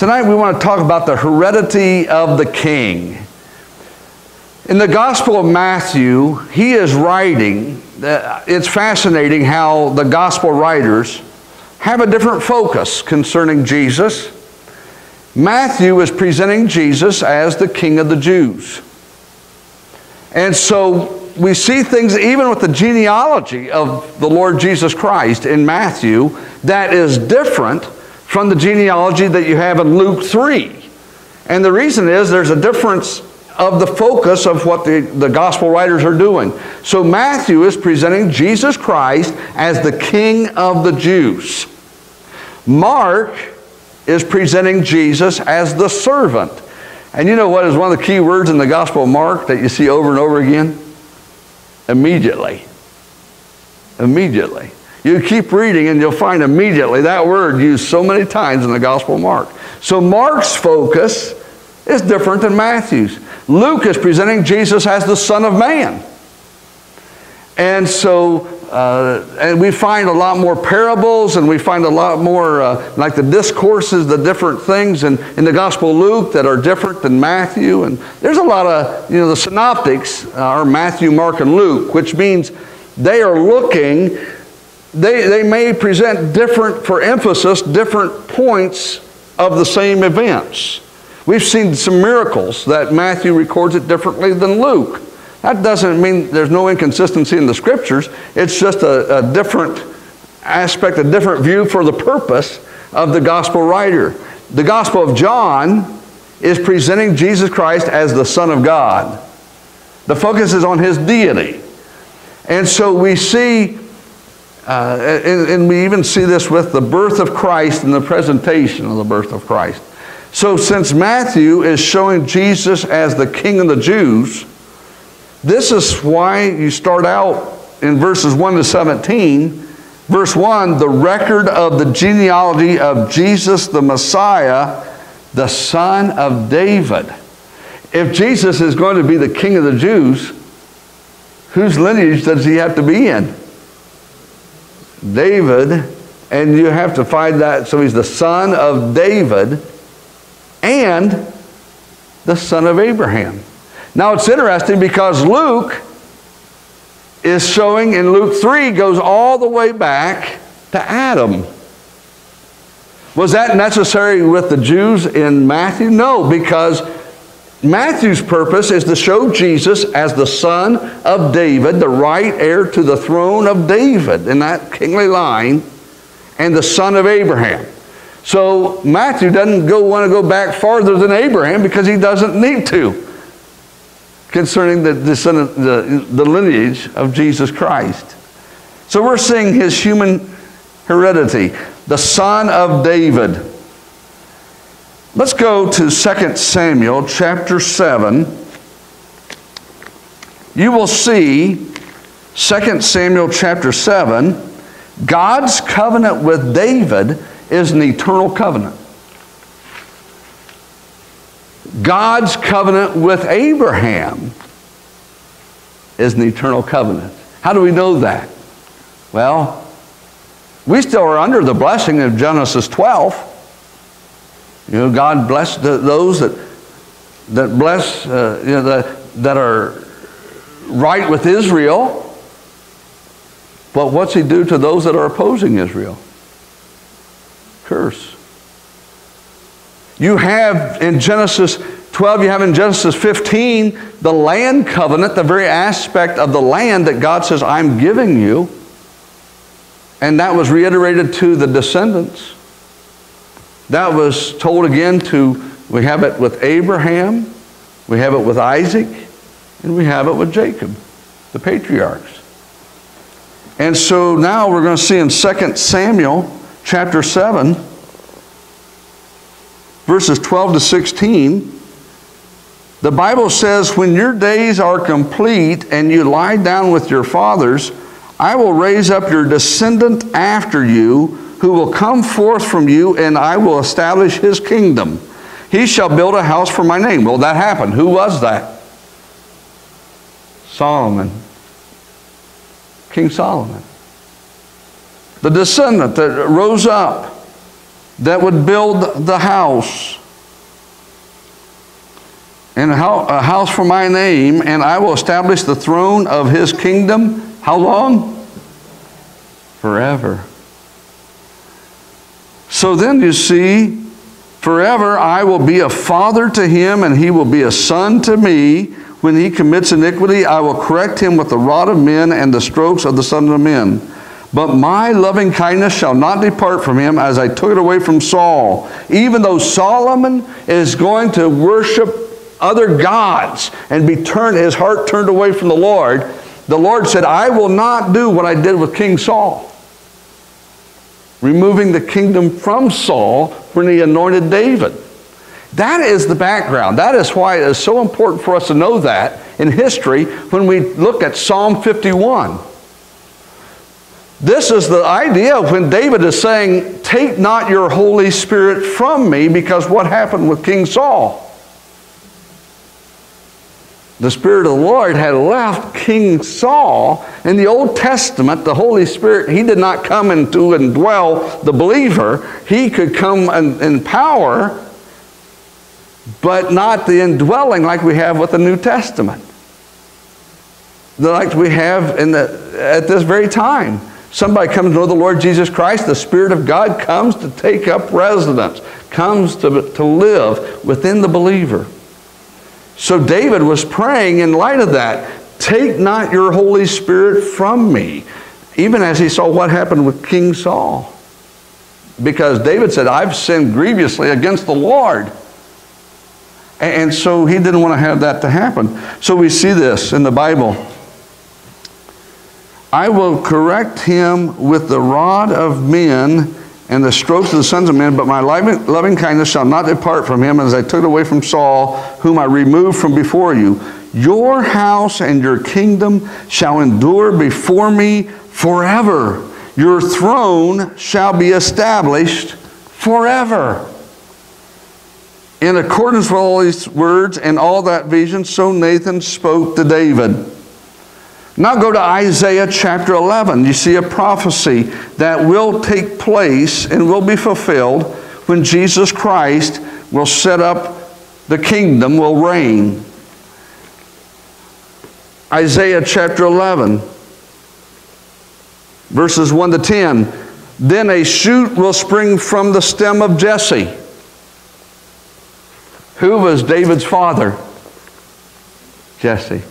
Tonight we want to talk about the heredity of the king. In the Gospel of Matthew, he is writing, it's fascinating how the Gospel writers have a different focus concerning Jesus. Matthew is presenting Jesus as the King of the Jews. And so we see things even with the genealogy of the Lord Jesus Christ in Matthew that is different from the genealogy that you have in Luke 3. And the reason is there's a difference of the focus of what the, the gospel writers are doing. So Matthew is presenting Jesus Christ as the King of the Jews. Mark is presenting Jesus as the servant. And you know what is one of the key words in the Gospel of Mark that you see over and over again? Immediately. Immediately. You keep reading and you'll find immediately that word used so many times in the Gospel of Mark. So Mark's focus is different than Matthew's. Luke is presenting Jesus as the Son of Man. And so, uh, and we find a lot more parables and we find a lot more, uh, like the discourses, the different things in, in the Gospel of Luke that are different than Matthew. And there's a lot of, you know, the synoptics are Matthew, Mark, and Luke, which means they are looking, they, they may present different, for emphasis, different points of the same events. We've seen some miracles that Matthew records it differently than Luke. That doesn't mean there's no inconsistency in the scriptures. It's just a, a different aspect, a different view for the purpose of the gospel writer. The Gospel of John is presenting Jesus Christ as the Son of God. The focus is on his deity. And so we see, uh, and, and we even see this with the birth of Christ and the presentation of the birth of Christ. So, since Matthew is showing Jesus as the King of the Jews, this is why you start out in verses 1 to 17. Verse 1 the record of the genealogy of Jesus the Messiah, the son of David. If Jesus is going to be the King of the Jews, whose lineage does he have to be in? David. And you have to find that. So he's the son of David and the son of Abraham. Now it's interesting because Luke is showing in Luke 3 goes all the way back to Adam. Was that necessary with the Jews in Matthew? No, because Matthew's purpose is to show Jesus as the son of David, the right heir to the throne of David in that kingly line, and the son of Abraham. So Matthew doesn't go, want to go back farther than Abraham because he doesn't need to concerning the, the, the lineage of Jesus Christ. So we're seeing his human heredity, the son of David. Let's go to 2 Samuel chapter 7. You will see 2 Samuel chapter 7, God's covenant with David is an eternal covenant. God's covenant with Abraham is an eternal covenant. How do we know that? Well, we still are under the blessing of Genesis 12. You know, God bless the, those that, that bless, uh, you know, that, that are right with Israel. But what's he do to those that are opposing Israel? curse. You have in Genesis 12, you have in Genesis 15 the land covenant, the very aspect of the land that God says, I'm giving you. And that was reiterated to the descendants. That was told again to, we have it with Abraham, we have it with Isaac, and we have it with Jacob, the patriarchs. And so now we're going to see in 2 Samuel chapter 7, verses 12 to 16, the Bible says, When your days are complete and you lie down with your fathers, I will raise up your descendant after you, who will come forth from you, and I will establish his kingdom. He shall build a house for my name. Well, that happened. Who was that? Solomon. King Solomon the descendant that rose up, that would build the house and a house for my name, and I will establish the throne of his kingdom. How long? Forever. So then you see, forever I will be a father to him, and he will be a son to me. When he commits iniquity, I will correct him with the rod of men and the strokes of the Son of Men. But my loving kindness shall not depart from him as I took it away from Saul. Even though Solomon is going to worship other gods and be turned, his heart turned away from the Lord, the Lord said, I will not do what I did with King Saul, removing the kingdom from Saul when he anointed David. That is the background. That is why it is so important for us to know that in history when we look at Psalm 51. This is the idea when David is saying, Take not your Holy Spirit from me, because what happened with King Saul? The Spirit of the Lord had left King Saul. In the Old Testament, the Holy Spirit, He did not come into and dwell the believer. He could come in, in power, but not the indwelling like we have with the New Testament. Like we have in the, at this very time. Somebody comes to know the Lord Jesus Christ, the Spirit of God comes to take up residence, comes to, to live within the believer. So David was praying in light of that take not your Holy Spirit from me, even as he saw what happened with King Saul. Because David said, I've sinned grievously against the Lord. And so he didn't want to have that to happen. So we see this in the Bible. I will correct him with the rod of men and the strokes of the sons of men, but my loving kindness shall not depart from him as I took away from Saul, whom I removed from before you. Your house and your kingdom shall endure before me forever. Your throne shall be established forever. In accordance with all these words and all that vision, so Nathan spoke to David. Now go to Isaiah chapter 11. You see a prophecy that will take place and will be fulfilled when Jesus Christ will set up the kingdom, will reign. Isaiah chapter 11, verses 1 to 10. Then a shoot will spring from the stem of Jesse. Who was David's father? Jesse.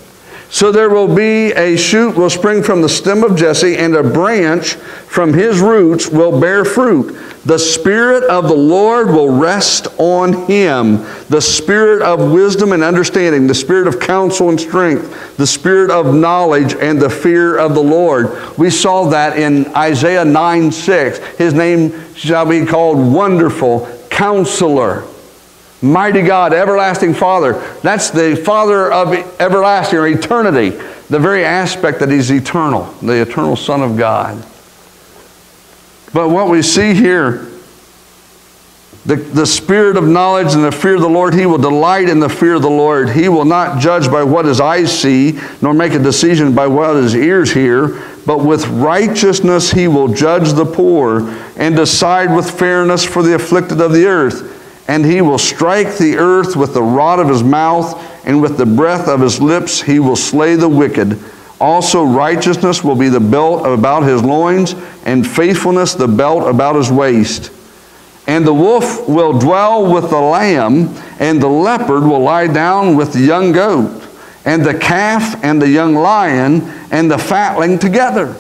So there will be a shoot will spring from the stem of Jesse, and a branch from his roots will bear fruit. The Spirit of the Lord will rest on him the Spirit of wisdom and understanding, the Spirit of counsel and strength, the Spirit of knowledge and the fear of the Lord. We saw that in Isaiah 9 6. His name shall be called Wonderful Counselor Mighty God, everlasting Father. That's the Father of everlasting or eternity. The very aspect that He's eternal, the eternal Son of God. But what we see here, the, the spirit of knowledge and the fear of the Lord, he will delight in the fear of the Lord. He will not judge by what his eyes see, nor make a decision by what his ears hear, but with righteousness he will judge the poor and decide with fairness for the afflicted of the earth and he will strike the earth with the rod of his mouth, and with the breath of his lips he will slay the wicked. Also, righteousness will be the belt about his loins, and faithfulness the belt about his waist. And the wolf will dwell with the lamb, and the leopard will lie down with the young goat, and the calf and the young lion and the fatling together.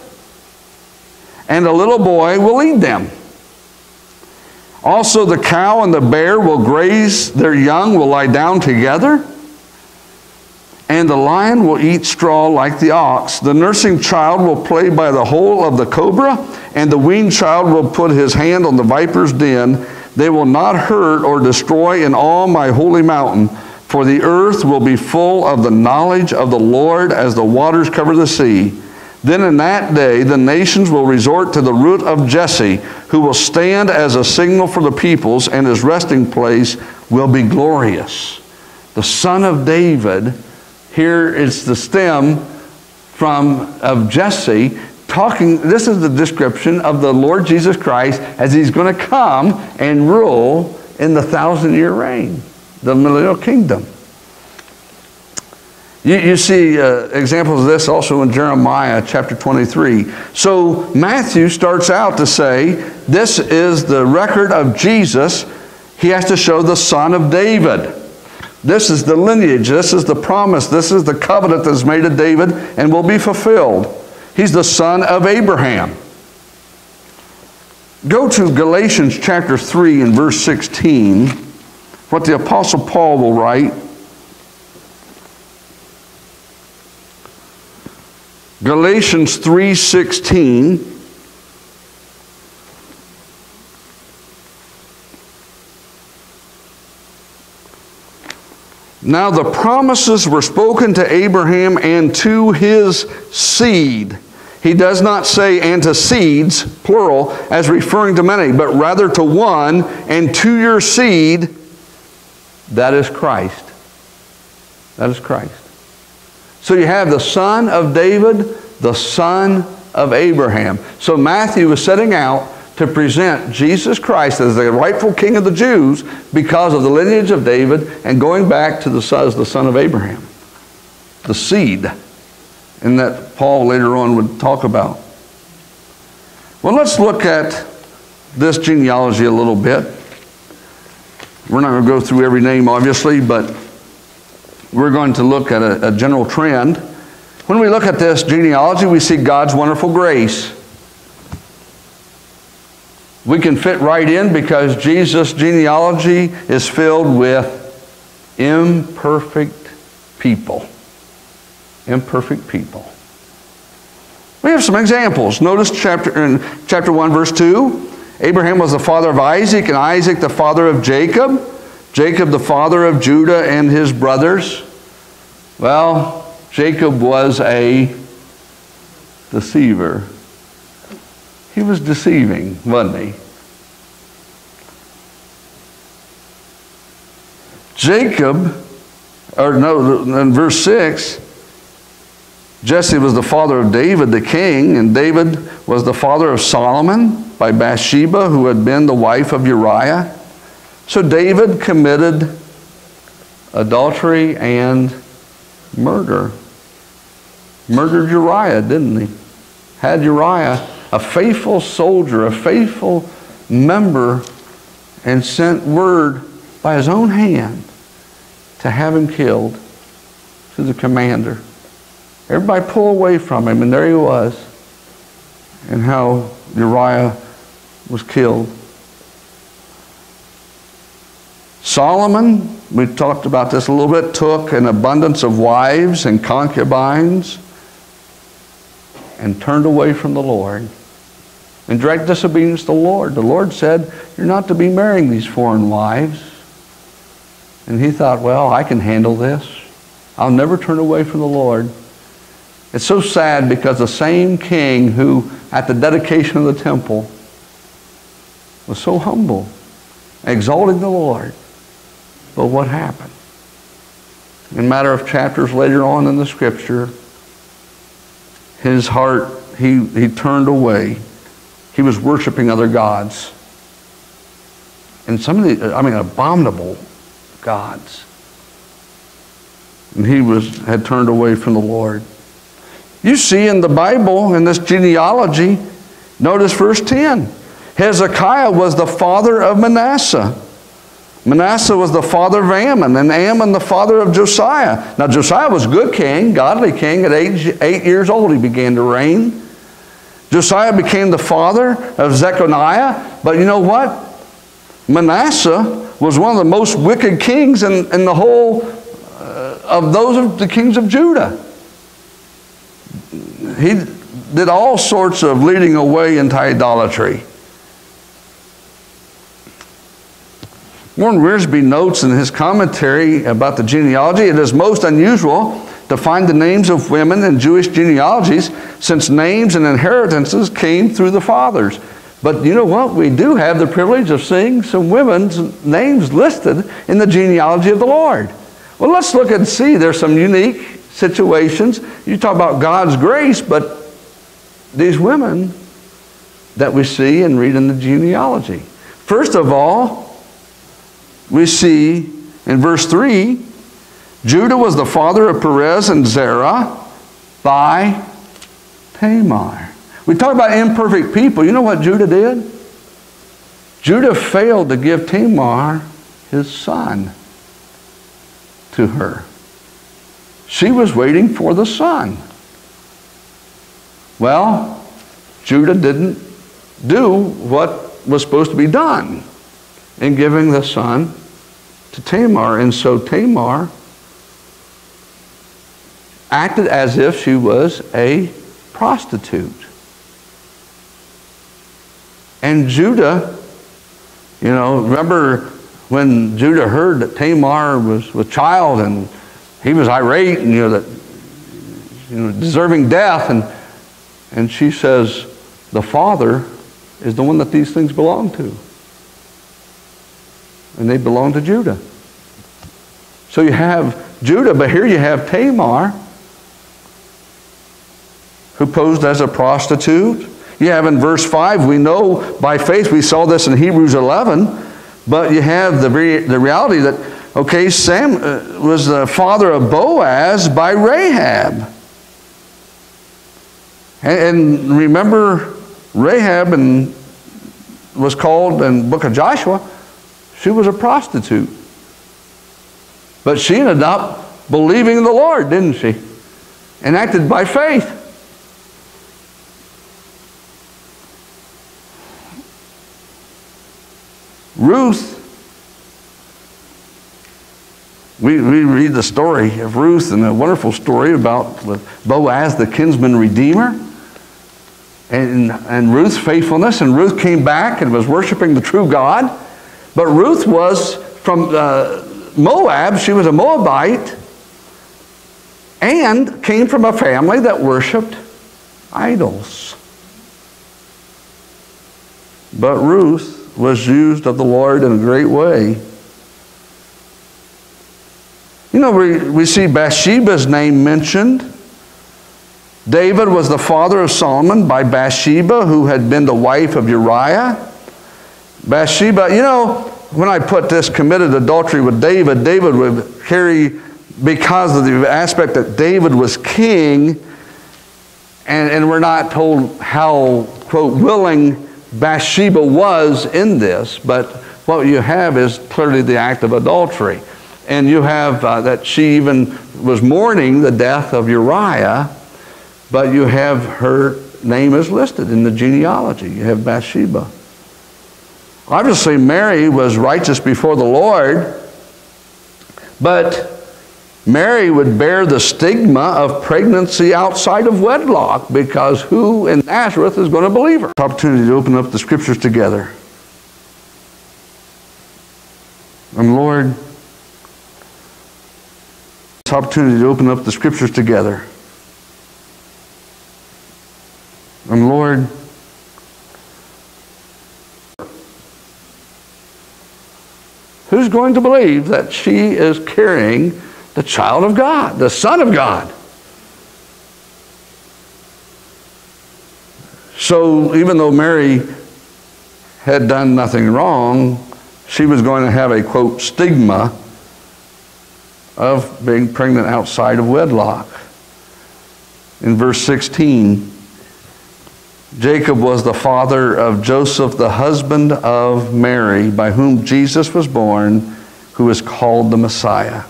And a little boy will lead them. Also, the cow and the bear will graze, their young will lie down together, and the lion will eat straw like the ox. The nursing child will play by the hole of the cobra, and the weaned child will put his hand on the viper's den. They will not hurt or destroy in all my holy mountain, for the earth will be full of the knowledge of the Lord as the waters cover the sea. Then in that day the nations will resort to the root of Jesse, who will stand as a signal for the peoples, and his resting place will be glorious. The son of David, here is the stem from of Jesse, talking, this is the description of the Lord Jesus Christ as he's going to come and rule in the thousand year reign, the millennial kingdom. You, you see uh, examples of this also in Jeremiah chapter 23. So Matthew starts out to say, This is the record of Jesus. He has to show the son of David. This is the lineage, this is the promise, this is the covenant that's made to David and will be fulfilled. He's the son of Abraham. Go to Galatians chapter 3 and verse 16, what the Apostle Paul will write. Galatians 3:16 Now the promises were spoken to Abraham and to his seed. He does not say and to seeds, plural, as referring to many, but rather to one and to your seed. That is Christ. That is Christ. So you have the son of David, the son of Abraham. So Matthew is setting out to present Jesus Christ as the rightful king of the Jews because of the lineage of David and going back to the son, as the son of Abraham, the seed, and that Paul later on would talk about. Well, let's look at this genealogy a little bit. We're not going to go through every name, obviously, but we're going to look at a, a general trend. When we look at this genealogy, we see God's wonderful grace we can fit right in because Jesus' genealogy is filled with imperfect people. Imperfect people. We have some examples. Notice chapter, in chapter 1, verse 2. Abraham was the father of Isaac, and Isaac the father of Jacob. Jacob the father of Judah and his brothers. Well, Jacob was a deceiver. He was deceiving, wasn't he? Jacob, or no, in verse 6, Jesse was the father of David the king, and David was the father of Solomon by Bathsheba, who had been the wife of Uriah. So David committed adultery and murder. Murdered Uriah, didn't he? Had Uriah a faithful soldier, a faithful member, and sent word by his own hand to have him killed to the commander. Everybody pull away from him, and there he was, and how Uriah was killed. Solomon, we talked about this a little bit, took an abundance of wives and concubines and turned away from the Lord in direct disobedience to the Lord. The Lord said, You're not to be marrying these foreign wives. And he thought, Well, I can handle this. I'll never turn away from the Lord. It's so sad because the same king who, at the dedication of the temple, was so humble, exalting the Lord. But what happened? In a matter of chapters later on in the scripture, his heart, he, he turned away he was worshiping other gods. And some of the, I mean, abominable gods. And he was, had turned away from the Lord. You see in the Bible, in this genealogy, notice verse 10. Hezekiah was the father of Manasseh. Manasseh was the father of Amon, and Amon the father of Josiah. Now, Josiah was a good king, godly king. At age eight years old, he began to reign. Josiah became the father of Zechariah, but you know what? Manasseh was one of the most wicked kings in, in the whole uh, of those of the kings of Judah. He did all sorts of leading away into idolatry. Warren Wiersbe notes in his commentary about the genealogy, it is most unusual to find the names of women in Jewish genealogies since names and inheritances came through the fathers. But you know what? We do have the privilege of seeing some women's names listed in the genealogy of the Lord. Well, let's look and see. There's some unique situations. You talk about God's grace, but these women that we see and read in the genealogy. First of all, we see in verse 3 Judah was the father of Perez and Zerah by Tamar. We talk about imperfect people. You know what Judah did? Judah failed to give Tamar his son to her. She was waiting for the son. Well, Judah didn't do what was supposed to be done in giving the son to Tamar. And so Tamar acted as if she was a prostitute. And Judah, you know, remember when Judah heard that Tamar was with child and he was irate and, you know, that, you know, deserving death. And, and she says, the father is the one that these things belong to. And they belong to Judah. So you have Judah, but here you have Tamar, who posed as a prostitute. You have in verse 5, we know by faith, we saw this in Hebrews 11, but you have the, re- the reality that, okay, Sam uh, was the father of Boaz by Rahab. And, and remember, Rahab and was called in book of Joshua, she was a prostitute. But she ended up believing in the Lord, didn't she? And acted by faith. Ruth, we, we read the story of Ruth and a wonderful story about Boaz, the kinsman redeemer, and, and Ruth's faithfulness. And Ruth came back and was worshiping the true God. But Ruth was from uh, Moab, she was a Moabite, and came from a family that worshiped idols. But Ruth was used of the Lord in a great way. You know, we, we see Bathsheba's name mentioned. David was the father of Solomon by Bathsheba, who had been the wife of Uriah. Bathsheba, you know, when I put this committed adultery with David, David would carry, because of the aspect that David was king, and, and we're not told how, quote, willing Bathsheba was in this, but what you have is clearly the act of adultery. And you have uh, that she even was mourning the death of Uriah, but you have her name is listed in the genealogy. You have Bathsheba. Obviously, Mary was righteous before the Lord, but Mary would bear the stigma of pregnancy outside of wedlock because who in Nazareth is going to believe her? Opportunity to open up the scriptures together. And Lord, this opportunity to open up the scriptures together. And Lord, who's going to believe that she is carrying the child of God, the Son of God. So even though Mary had done nothing wrong, she was going to have a quote stigma of being pregnant outside of wedlock. In verse 16, Jacob was the father of Joseph, the husband of Mary, by whom Jesus was born, who is called the Messiah.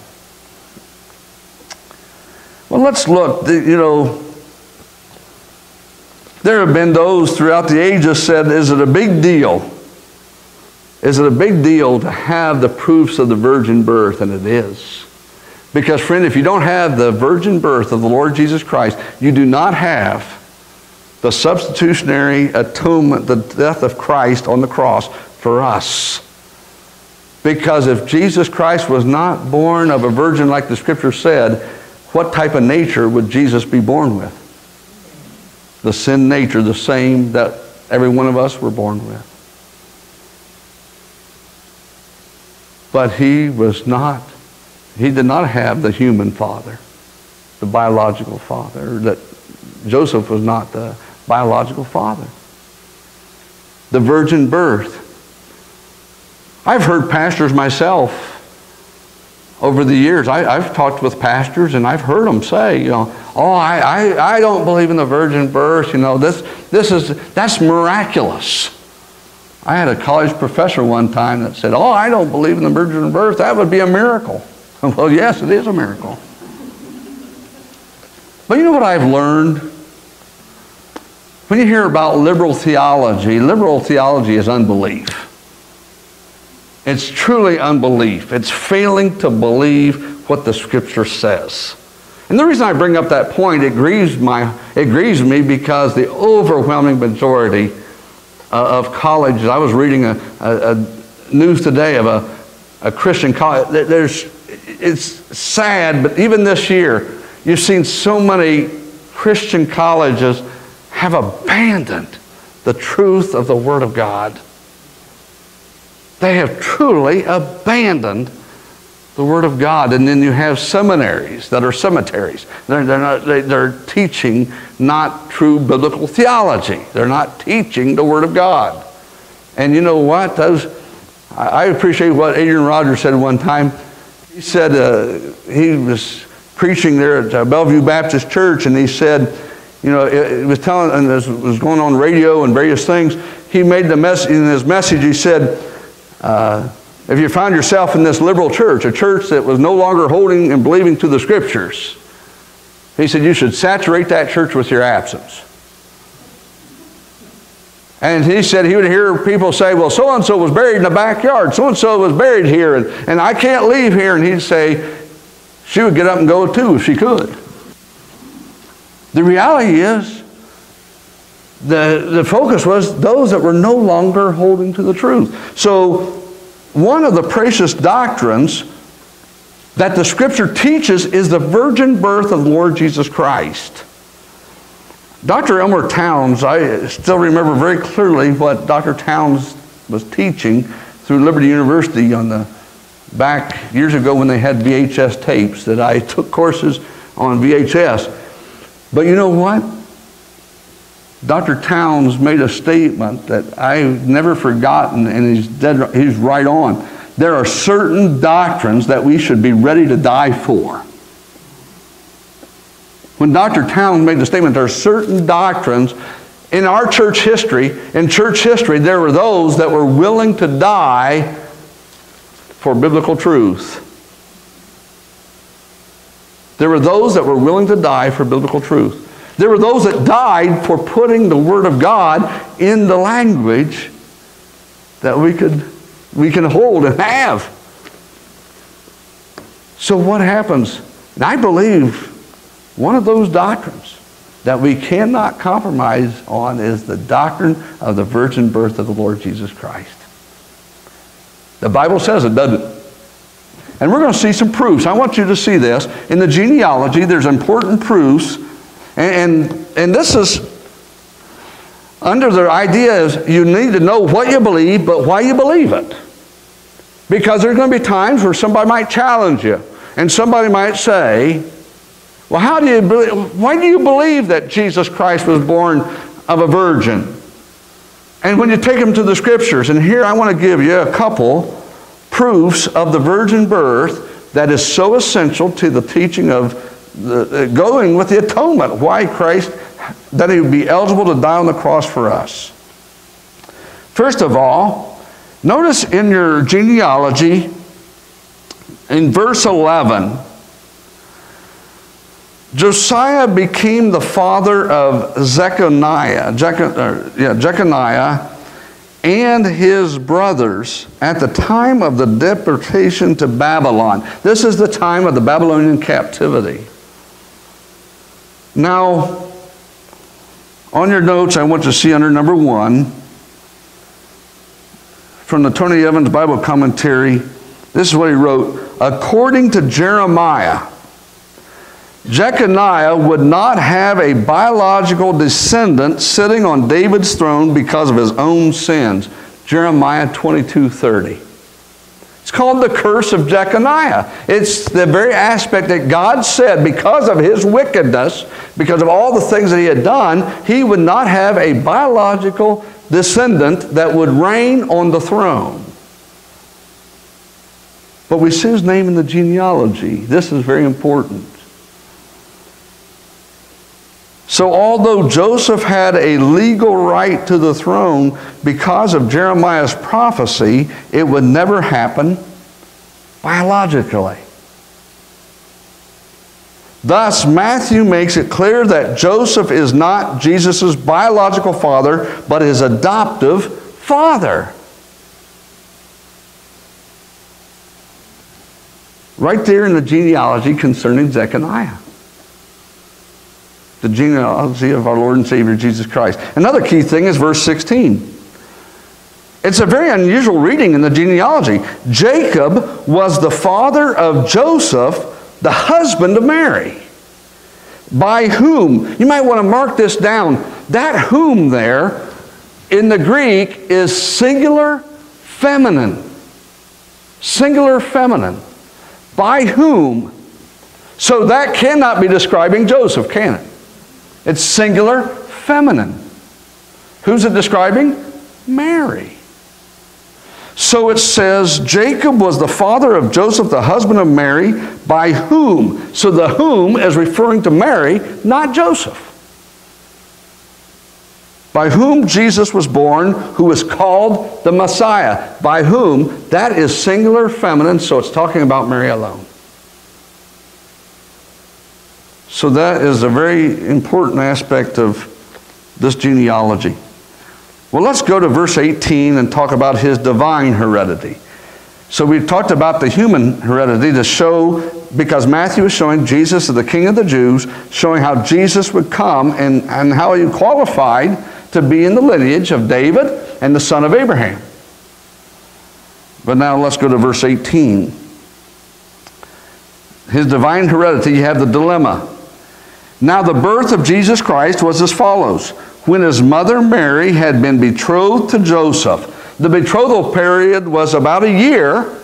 Well, let's look. You know, there have been those throughout the ages said, is it a big deal? Is it a big deal to have the proofs of the virgin birth? And it is. Because, friend, if you don't have the virgin birth of the Lord Jesus Christ, you do not have the substitutionary atonement, the death of Christ on the cross for us. Because if Jesus Christ was not born of a virgin like the scripture said, what type of nature would Jesus be born with? The sin nature, the same that every one of us were born with. But he was not, he did not have the human father, the biological father. That Joseph was not the biological father. The virgin birth. I've heard pastors myself over the years. I, have talked with pastors and I've heard them say, you know, oh, I, I, I don't believe in the virgin birth. You know, this, this is, that's miraculous. I had a college professor one time that said, oh, I don't believe in the virgin birth. That would be a miracle. Well, yes, it is a miracle. But you know what I've learned? When you hear about liberal theology, liberal theology is unbelief. It's truly unbelief. It's failing to believe what the scripture says. And the reason I bring up that point, it grieves, my, it grieves me because the overwhelming majority uh, of colleges, I was reading a, a, a news today of a, a Christian college. There's, it's sad, but even this year, you've seen so many Christian colleges have abandoned the truth of the Word of God. They have truly abandoned the Word of God. And then you have seminaries that are cemeteries. They're, they're, not, they, they're teaching not true biblical theology, they're not teaching the Word of God. And you know what? Those, I appreciate what Adrian Rogers said one time. He said uh, he was preaching there at uh, Bellevue Baptist Church, and he said, you know, it, it was telling, and this was going on radio and various things. He made the message in his message. He said, uh, if you find yourself in this liberal church, a church that was no longer holding and believing to the scriptures, he said you should saturate that church with your absence. And he said he would hear people say, well, so and so was buried in the backyard, so and so was buried here, and, and I can't leave here. And he'd say, she would get up and go too if she could. The reality is, the, the focus was those that were no longer holding to the truth. So, one of the precious doctrines that the scripture teaches is the virgin birth of the Lord Jesus Christ. Dr. Elmer Towns, I still remember very clearly what Dr. Towns was teaching through Liberty University on the back years ago when they had VHS tapes that I took courses on VHS. But you know what? Dr. Towns made a statement that I've never forgotten, and he's, dead, he's right on. There are certain doctrines that we should be ready to die for. When Dr. Towns made the statement, there are certain doctrines in our church history, in church history, there were those that were willing to die for biblical truth. There were those that were willing to die for biblical truth. There were those that died for putting the Word of God in the language that we could we can hold and have. So what happens? And I believe one of those doctrines that we cannot compromise on is the doctrine of the virgin birth of the Lord Jesus Christ. The Bible says it, doesn't it? And we're going to see some proofs. I want you to see this. In the genealogy, there's important proofs and, and, and this is under the idea is you need to know what you believe, but why you believe it. Because there's going to be times where somebody might challenge you. And somebody might say, well, how do you believe, why do you believe that Jesus Christ was born of a virgin? And when you take them to the scriptures, and here I want to give you a couple proofs of the virgin birth that is so essential to the teaching of the, going with the atonement. Why Christ, that he would be eligible to die on the cross for us. First of all, notice in your genealogy, in verse 11, Josiah became the father of Zechariah, uh, yeah, Jeconiah and his brothers at the time of the deportation to Babylon. This is the time of the Babylonian captivity. Now, on your notes, I want to see under number one from the Tony Evans Bible commentary. This is what he wrote. According to Jeremiah, Jeconiah would not have a biological descendant sitting on David's throne because of his own sins. Jeremiah 22 30. It's called the curse of Jeconiah. It's the very aspect that God said because of his wickedness, because of all the things that he had done, he would not have a biological descendant that would reign on the throne. But we see his name in the genealogy. This is very important. So, although Joseph had a legal right to the throne because of Jeremiah's prophecy, it would never happen biologically. Thus, Matthew makes it clear that Joseph is not Jesus' biological father, but his adoptive father. Right there in the genealogy concerning Zechariah the genealogy of our Lord and Savior Jesus Christ. Another key thing is verse 16. It's a very unusual reading in the genealogy. Jacob was the father of Joseph, the husband of Mary. By whom, you might want to mark this down. That whom there in the Greek is singular feminine. Singular feminine. By whom. So that cannot be describing Joseph, can it? It's singular feminine. Who's it describing? Mary. So it says Jacob was the father of Joseph, the husband of Mary, by whom? So the whom is referring to Mary, not Joseph. By whom Jesus was born, who is called the Messiah. By whom? That is singular feminine, so it's talking about Mary alone. So that is a very important aspect of this genealogy. Well, let's go to verse 18 and talk about his divine heredity. So we've talked about the human heredity to show, because Matthew is showing Jesus is the King of the Jews, showing how Jesus would come and, and how he qualified to be in the lineage of David and the son of Abraham. But now let's go to verse 18. His divine heredity, you have the dilemma. Now, the birth of Jesus Christ was as follows. When his mother Mary had been betrothed to Joseph, the betrothal period was about a year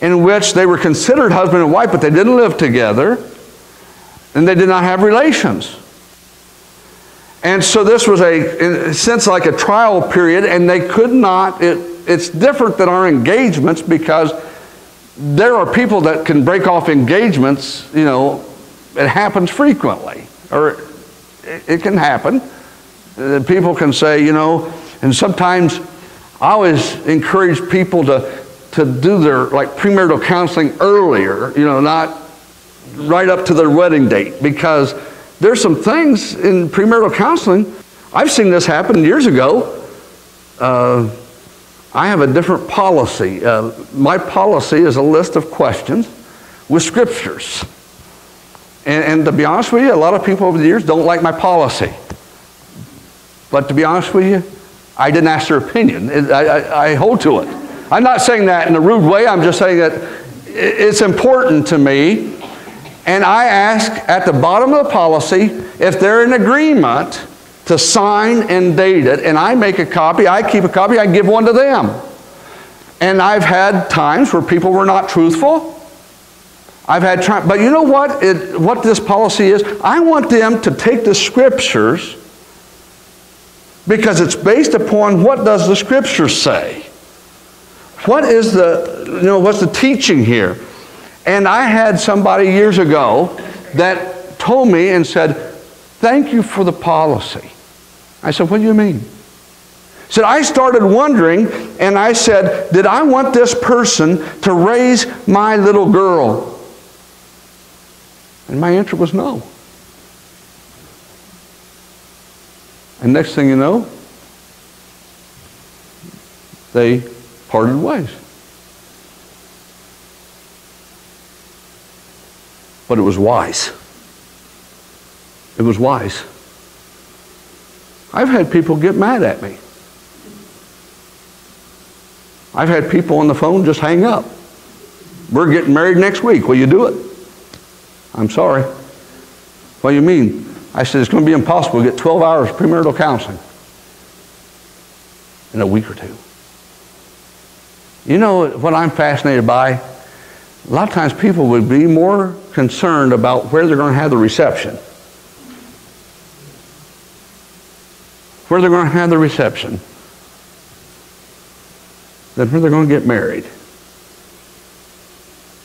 in which they were considered husband and wife, but they didn't live together and they did not have relations. And so this was a, in a sense, like a trial period, and they could not, it, it's different than our engagements because there are people that can break off engagements, you know, it happens frequently or it can happen. People can say, you know, and sometimes I always encourage people to, to do their like premarital counseling earlier, you know, not right up to their wedding date, because there's some things in premarital counseling. I've seen this happen years ago. Uh, I have a different policy. Uh, my policy is a list of questions with scriptures. And, and to be honest with you, a lot of people over the years don't like my policy. But to be honest with you, I didn't ask their opinion. I, I, I, hold to it. I'm not saying that in a rude way. I'm just saying that it's important to me. And I ask at the bottom of the policy if they're in agreement to sign and date it. And I make a copy, I keep a copy, I give one to them. And I've had times where people were not truthful. I've had try, but you know what? It, what this policy is? I want them to take the scriptures because it's based upon what does the scripture say. What is the, you know, what's the teaching here? And I had somebody years ago that told me and said, thank you for the policy. I said, what do you mean? He said, I started wondering, and I said, did I want this person to raise my little girl? And my answer was no. And next thing you know, they parted ways. But it was wise. It was wise. I've had people get mad at me. I've had people on the phone just hang up. We're getting married next week. Will you do it? I'm sorry. What do you mean? I said, it's going to be impossible to get 12 hours of premarital counseling in a week or two. You know what I'm fascinated by? A lot of times people would be more concerned about where they're going to have the reception. Where they're going to have the reception than where they're going to get married.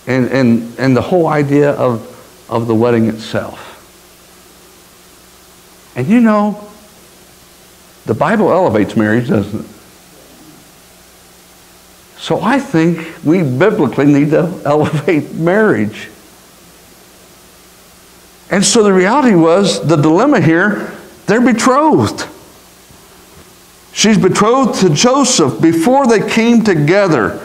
And, and, and the whole idea of, of the wedding itself. And you know, the Bible elevates marriage, doesn't it? So I think we biblically need to elevate marriage. And so the reality was the dilemma here, they're betrothed. She's betrothed to Joseph before they came together.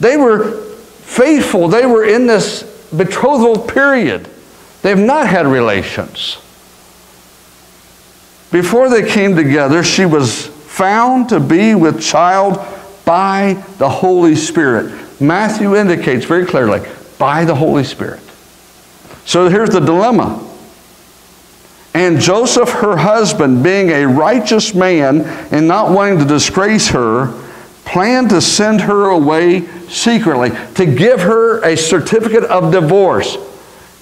They were faithful, they were in this betrothal period. They've not had relations. Before they came together, she was found to be with child by the Holy Spirit. Matthew indicates very clearly by the Holy Spirit. So here's the dilemma. And Joseph, her husband, being a righteous man and not wanting to disgrace her, planned to send her away secretly, to give her a certificate of divorce,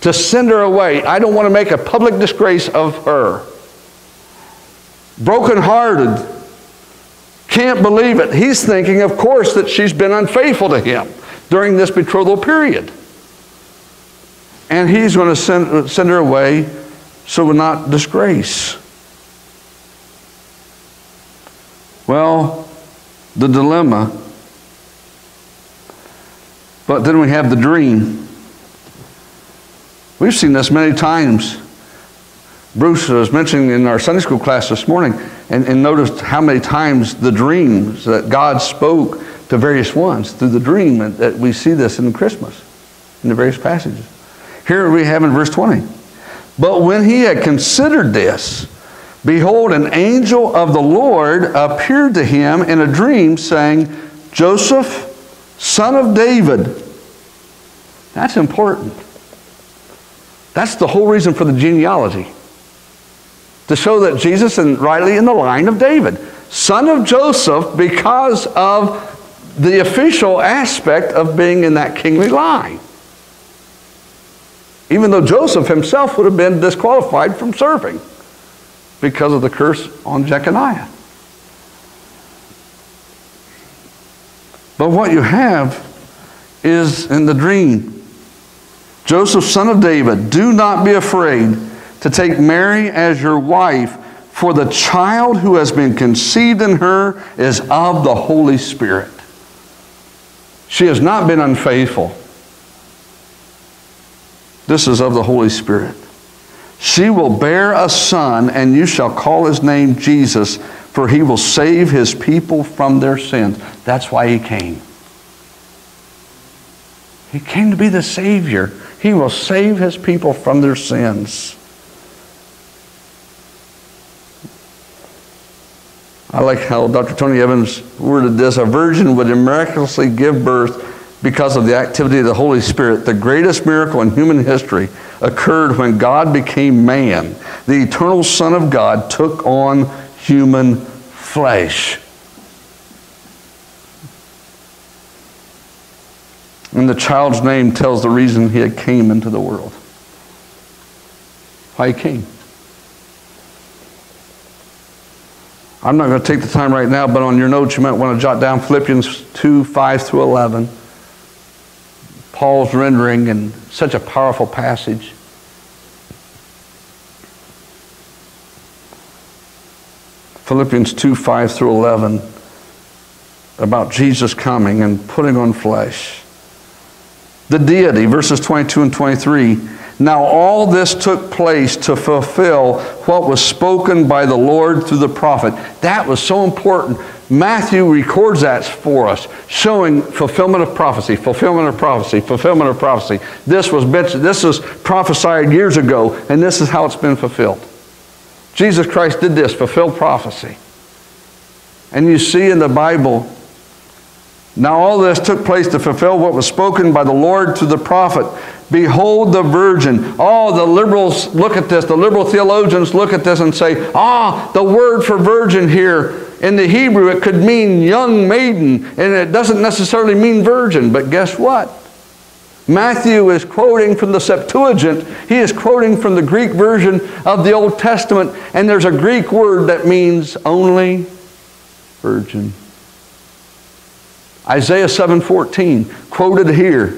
to send her away. I don't want to make a public disgrace of her. Brokenhearted, can't believe it. He's thinking, of course, that she's been unfaithful to him during this betrothal period. And he's going to send, send her away so would not disgrace. Well, the dilemma. But then we have the dream. We've seen this many times. Bruce was mentioning in our Sunday school class this morning and, and noticed how many times the dreams that God spoke to various ones through the dream that we see this in Christmas in the various passages. Here we have in verse 20. But when he had considered this, behold, an angel of the Lord appeared to him in a dream, saying, Joseph, son of David. That's important. That's the whole reason for the genealogy to show that Jesus is rightly in the line of David, son of Joseph, because of the official aspect of being in that kingly line. Even though Joseph himself would have been disqualified from serving because of the curse on Jeconiah. But what you have is in the dream Joseph, son of David, do not be afraid to take Mary as your wife, for the child who has been conceived in her is of the Holy Spirit. She has not been unfaithful. This is of the Holy Spirit. She will bear a son, and you shall call his name Jesus, for he will save his people from their sins. That's why he came. He came to be the Savior. He will save his people from their sins. I like how Dr. Tony Evans worded this a virgin would miraculously give birth because of the activity of the Holy Spirit. The greatest miracle in human history occurred when God became man. The eternal Son of God took on human flesh. And the child's name tells the reason he came into the world. Why he came. I'm not going to take the time right now, but on your notes, you might want to jot down Philippians 2 5 through 11. Paul's rendering and such a powerful passage. Philippians 2 5 through 11 about Jesus coming and putting on flesh. The deity, verses 22 and 23 now, all this took place to fulfill what was spoken by the Lord through the prophet. That was so important. Matthew records that for us, showing fulfillment of prophecy, fulfillment of prophecy, fulfillment of prophecy. This was, this was prophesied years ago, and this is how it's been fulfilled. Jesus Christ did this, fulfilled prophecy. And you see in the Bible, now all this took place to fulfill what was spoken by the Lord to the prophet. Behold the virgin. Oh, the liberals look at this. The liberal theologians look at this and say, ah, the word for virgin here in the Hebrew, it could mean young maiden, and it doesn't necessarily mean virgin. But guess what? Matthew is quoting from the Septuagint. He is quoting from the Greek version of the Old Testament, and there's a Greek word that means only virgin. Isaiah 7:14 quoted here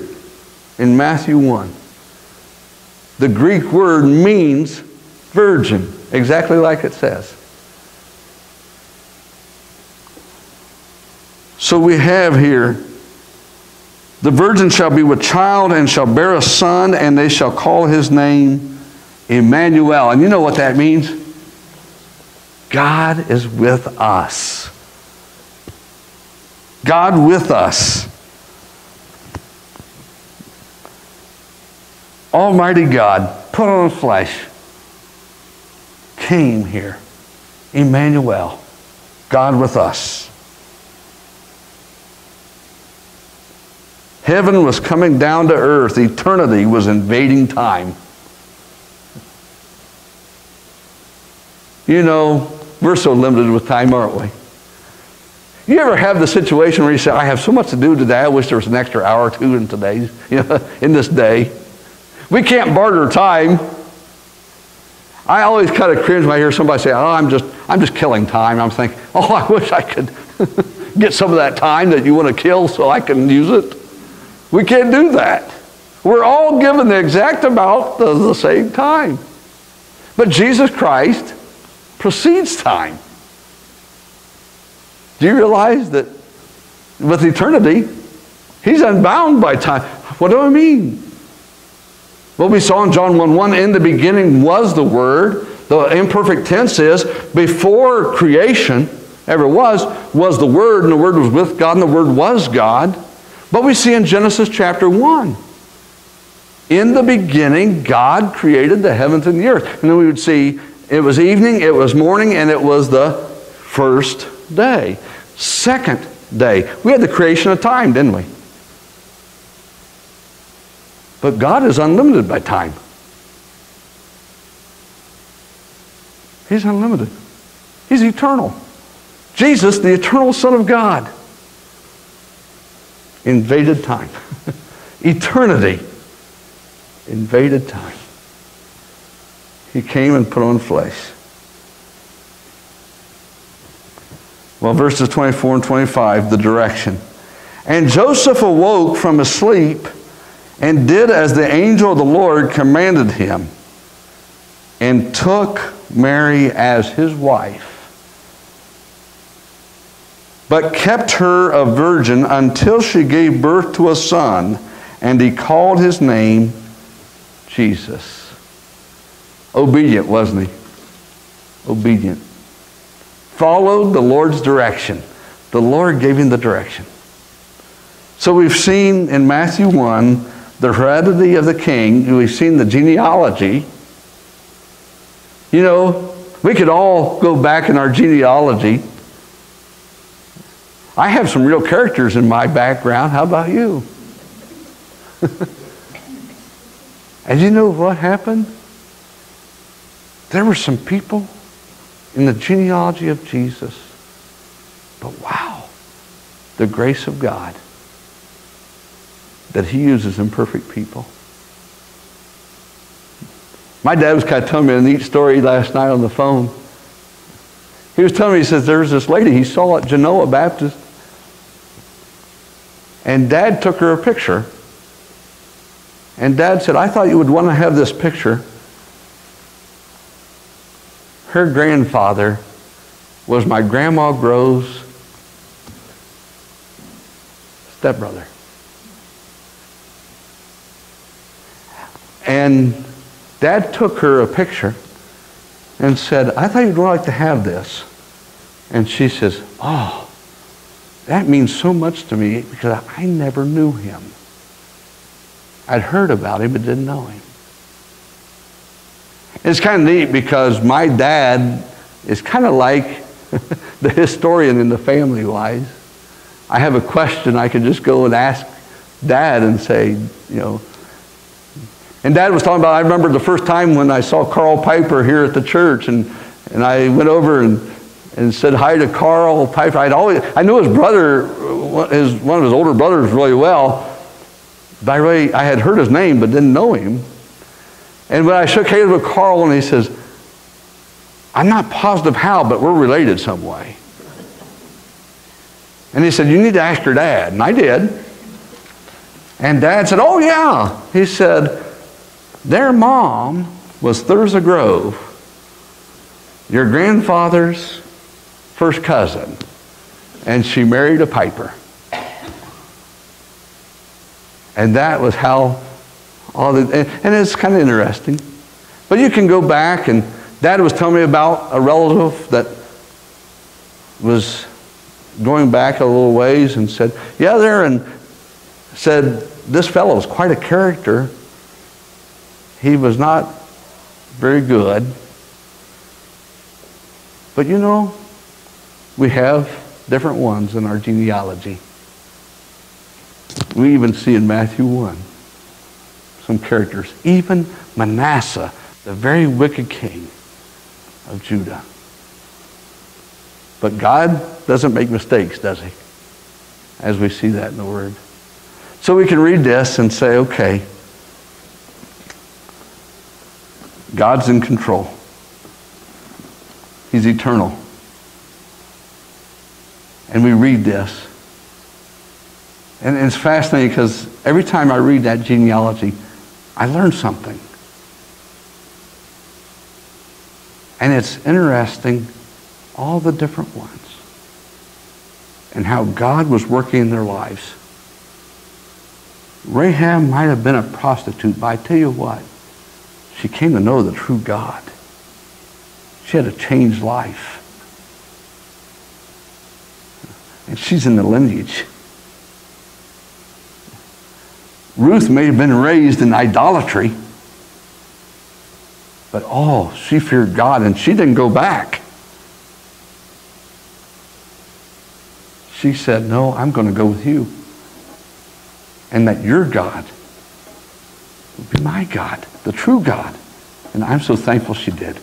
in Matthew 1. The Greek word means virgin, exactly like it says. So we have here the virgin shall be with child and shall bear a son, and they shall call his name Emmanuel. And you know what that means? God is with us. God with us. Almighty God put on flesh, came here. Emmanuel, God with us. Heaven was coming down to earth. Eternity was invading time. You know, we're so limited with time, aren't we? You ever have the situation where you say, I have so much to do today, I wish there was an extra hour or two in today's, you know, in this day. We can't barter time. I always kind of cringe when I hear somebody say, Oh, I'm just, I'm just killing time. I'm thinking, Oh, I wish I could get some of that time that you want to kill so I can use it. We can't do that. We're all given the exact amount of the same time. But Jesus Christ precedes time. Do you realize that with eternity, he's unbound by time? What do I mean? What we saw in John 1 1, in the beginning was the Word. The imperfect tense is before creation ever was, was the Word, and the Word was with God, and the Word was God. But we see in Genesis chapter 1. In the beginning, God created the heavens and the earth. And then we would see it was evening, it was morning, and it was the first day. Second day. We had the creation of time, didn't we? But God is unlimited by time. He's unlimited. He's eternal. Jesus, the eternal Son of God invaded time. Eternity invaded time. He came and put on flesh. Well, verses 24 and 25, the direction. And Joseph awoke from his sleep and did as the angel of the Lord commanded him and took Mary as his wife but kept her a virgin until she gave birth to a son, and he called his name Jesus. Obedient, wasn't he? Obedient. Followed the Lord's direction. The Lord gave him the direction. So we've seen in Matthew 1 the heredity of the king, we've seen the genealogy. You know, we could all go back in our genealogy I have some real characters in my background. How about you? and you know what happened? There were some people in the genealogy of Jesus. But wow, the grace of God that he uses imperfect people. My dad was kind of telling me a neat story last night on the phone. He was telling me, he says, there's this lady he saw at Genoa Baptist and dad took her a picture. And dad said, I thought you would want to have this picture. Her grandfather was my grandma Grove's stepbrother. And dad took her a picture and said, I thought you'd like to have this. And she says, Oh, that means so much to me because I never knew him. I'd heard about him but didn't know him. It's kind of neat because my dad is kind of like the historian in the family wise. I have a question, I can just go and ask dad and say, you know. And dad was talking about, I remember the first time when I saw Carl Piper here at the church, and, and I went over and and said hi to Carl Piper. I'd always, I knew his brother, his, one of his older brothers really well. But I, I had heard his name but didn't know him. And when I shook hands with Carl and he says, I'm not positive how, but we're related some way. And he said, You need to ask your dad. And I did. And dad said, Oh, yeah. He said, Their mom was Thurza Grove, your grandfather's first cousin, and she married a piper. And that was how all the, and it's kind of interesting. But you can go back, and dad was telling me about a relative that was going back a little ways and said, Yeah, there, and said, This fellow was quite a character. He was not very good. But you know, we have different ones in our genealogy. We even see in Matthew 1 some characters. Even Manasseh, the very wicked king of Judah. But God doesn't make mistakes, does he? As we see that in the Word. So we can read this and say, okay, God's in control. He's eternal. And we read this. And it's fascinating because every time I read that genealogy, I learned something. And it's interesting all the different ones and how God was working in their lives. Rahab might have been a prostitute, but I tell you what, she came to know the true God. She had a changed life. And she's in the lineage. Ruth may have been raised in idolatry, but oh, she feared God and she didn't go back. She said, No, I'm going to go with you. And that your God will be my God, the true God. And I'm so thankful she did.